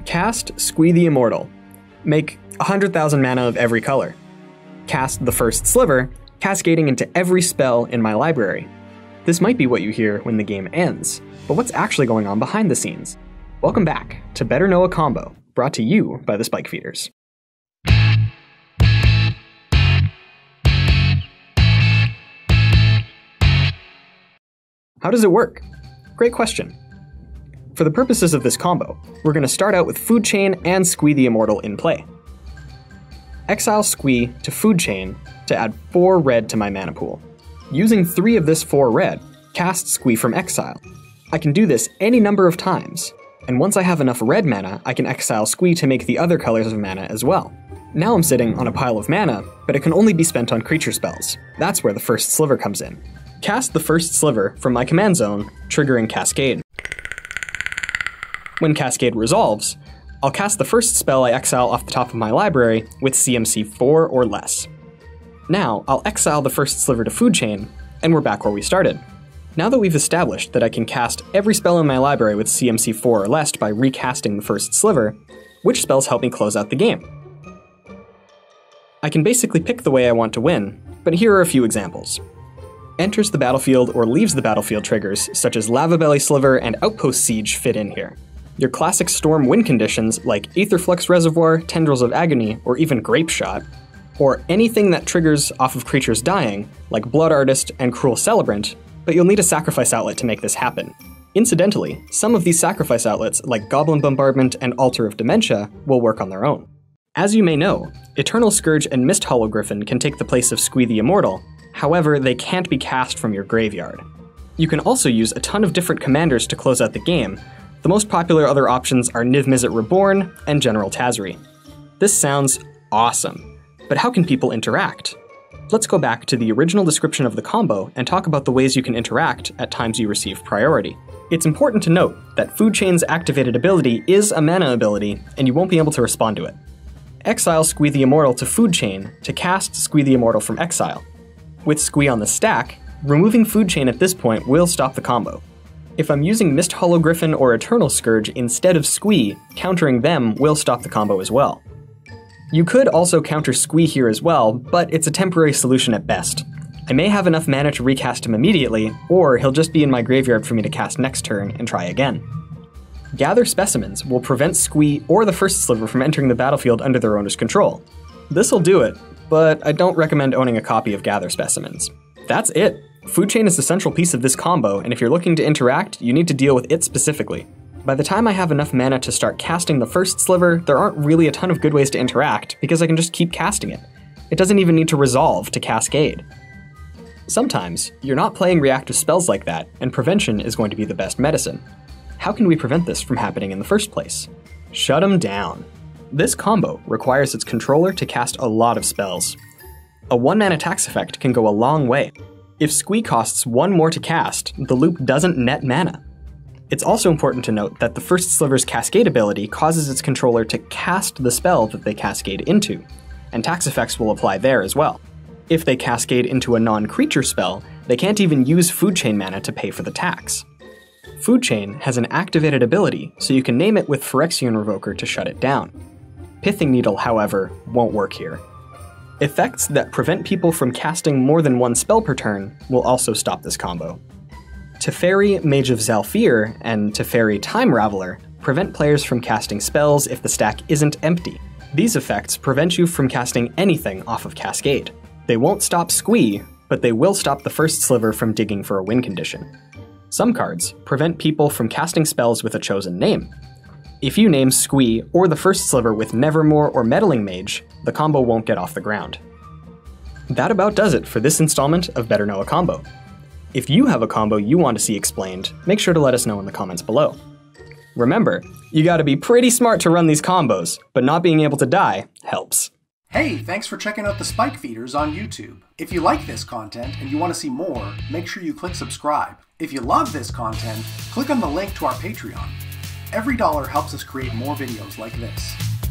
Cast Squee the Immortal. Make 100,000 mana of every color. Cast the first sliver, cascading into every spell in my library. This might be what you hear when the game ends, but what's actually going on behind the scenes? Welcome back to Better Know a Combo, brought to you by the Spike Feeders. How does it work? Great question. For the purposes of this combo, we're going to start out with Food Chain and Squee the Immortal in play. Exile Squee to Food Chain to add 4 red to my mana pool. Using 3 of this 4 red, cast Squee from Exile. I can do this any number of times, and once I have enough red mana, I can exile Squee to make the other colors of mana as well. Now I'm sitting on a pile of mana, but it can only be spent on creature spells. That's where the first sliver comes in. Cast the first sliver from my command zone, triggering Cascade. When Cascade resolves, I'll cast the first spell I exile off the top of my library with CMC 4 or less. Now, I'll exile the first sliver to Food Chain, and we're back where we started. Now that we've established that I can cast every spell in my library with CMC 4 or less by recasting the first sliver, which spells help me close out the game? I can basically pick the way I want to win, but here are a few examples enters the battlefield or leaves the battlefield triggers, such as Lavabelly Sliver and Outpost Siege, fit in here. Your classic storm wind conditions, like Aetherflux Reservoir, Tendrils of Agony, or even Grapeshot, or anything that triggers off of creatures dying, like Blood Artist and Cruel Celebrant, but you'll need a sacrifice outlet to make this happen. Incidentally, some of these sacrifice outlets, like Goblin Bombardment and Altar of Dementia, will work on their own. As you may know, Eternal Scourge and Misthollow Griffin can take the place of Squee the Immortal, However, they can't be cast from your graveyard. You can also use a ton of different commanders to close out the game. The most popular other options are Niv Mizzet Reborn and General Tazri. This sounds awesome, but how can people interact? Let's go back to the original description of the combo and talk about the ways you can interact at times you receive priority. It's important to note that Food Chain's activated ability is a mana ability, and you won't be able to respond to it. Exile Squee the Immortal to Food Chain to cast Squee the Immortal from exile. With Squee on the stack, removing Food Chain at this point will stop the combo. If I'm using Misthollow Griffin or Eternal Scourge instead of Squee, countering them will stop the combo as well. You could also counter Squee here as well, but it's a temporary solution at best. I may have enough mana to recast him immediately, or he'll just be in my graveyard for me to cast next turn and try again. Gather Specimens will prevent Squee or the first sliver from entering the battlefield under their owner's control. This'll do it, but I don't recommend owning a copy of Gather Specimens. That's it. Food Chain is the central piece of this combo, and if you're looking to interact, you need to deal with it specifically. By the time I have enough mana to start casting the first sliver, there aren't really a ton of good ways to interact, because I can just keep casting it. It doesn't even need to resolve to cascade. Sometimes, you're not playing reactive spells like that, and prevention is going to be the best medicine. How can we prevent this from happening in the first place? Shut them down. This combo requires its controller to cast a lot of spells. A one mana tax effect can go a long way. If Squee costs one more to cast, the loop doesn't net mana. It's also important to note that the first sliver's cascade ability causes its controller to cast the spell that they cascade into, and tax effects will apply there as well. If they cascade into a non creature spell, they can't even use food chain mana to pay for the tax. Food Chain has an activated ability, so you can name it with Phyrexian Revoker to shut it down. Pithing Needle, however, won't work here. Effects that prevent people from casting more than one spell per turn will also stop this combo. Teferi Mage of Zhalfir, and Teferi Time Raveler prevent players from casting spells if the stack isn't empty. These effects prevent you from casting anything off of Cascade. They won't stop Squee, but they will stop the first sliver from digging for a win condition. Some cards prevent people from casting spells with a chosen name, if you name Squee or the first sliver with Nevermore or Meddling Mage, the combo won't get off the ground. That about does it for this installment of Better Know a Combo. If you have a combo you want to see explained, make sure to let us know in the comments below. Remember, you gotta be pretty smart to run these combos, but not being able to die helps. Hey, thanks for checking out the Spike Feeders on YouTube. If you like this content and you want to see more, make sure you click subscribe. If you love this content, click on the link to our Patreon. Every dollar helps us create more videos like this.